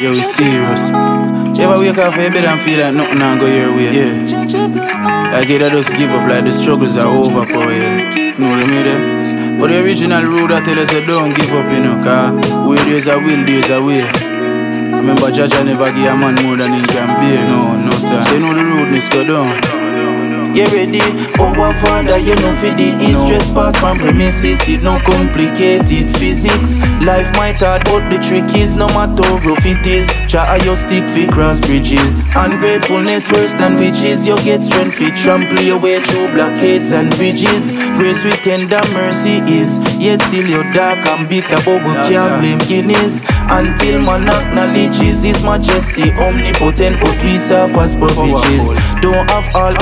Yo, we serious. You ever wake up for your bed and feel like nothing not go your way? Yeah. Like either just give up, like the struggles are over for you. Know what I mean? But the Original Rude that tell us say don't give up, you know, cause where there's a will, there's a way. I remember, Jah Jah never give a man more than he can bear. No, no time. Say know the road, Mr. Down. You ready? Oh, our father, you know for the east Stress pass from premises, it no complicated physics. Life might hard, but the trick is no matter rough it is. Try your stick fi cross bridges. Ungratefulness worse than witches. You get strength fi trample your way through blockades and bridges. Grace with tender mercy is Yet still you're dark and bitter But we can't blame Guinness. Until man acknowledges His majesty omnipotent But we serve as provisions Don't have all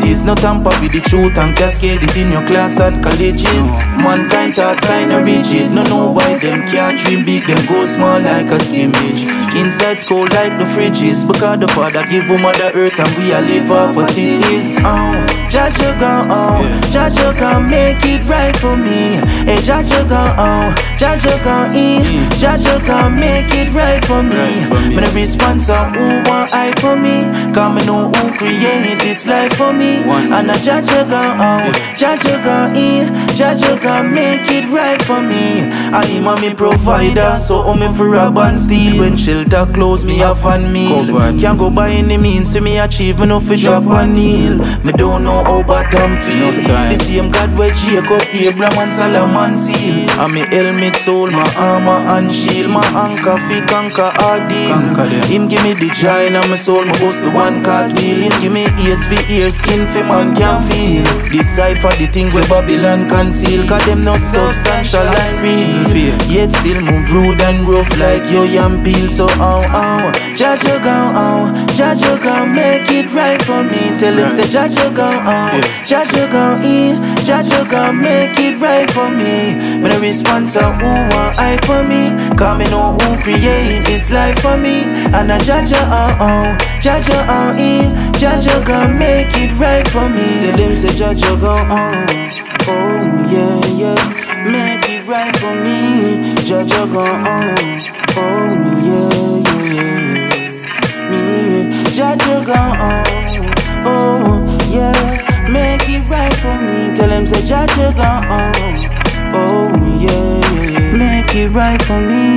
authorities No tamper with the truth and cascade it in your class and colleges. Mankind thoughts kinda rigid No know why them can't dream big Them go small like a skimmage Inside's cold like the fridges Because the father give them mother earth And we are live off it is. Oh, Jah Jah go oh Jah Jah go make it right for me. Hey Jah Jah go oh Jah Jah go in Jah Jah go make it right for me. Right for me. Me the response of who want I for me Cause me know who created this life for me? One. And a Jah Jah go oh Jah Jah go in Jah Jah go make it right for me. I am a me provider So me for rob and steal. When shelter close me off and meal. Can't go by any means See me achieve me no fi drop and kneel. Me don't know how bottom feel. No time. The same God where Jacob, Abraham and Solomon seal. And me helmet soul, my armor and shield. My anchor fi conquer all them. Him give me the joy in my soul My host the one called wheel Him give me ears fi ear Skin fi man can feel. Decipher the things where Babylon conceal Cause them no substantial and real Fear. Yet still move rude and rough like yo yam peel So oh oh Jah Jah go oh Jah Jah go make it right for me. Tell him say say Jah Jah go oh Yeah. Jah Jah go in. Jah Jah go make it right for me. Me the response of who want I for me. Cause me know who create this life for me. And i a Jah Jah oh oh Jah Jah oh in. Gonna make it right for me. Tell him say Jah Jah go oh Oh yeah yeah. Make it right for me. Jah Jah go oh Oh it right for me.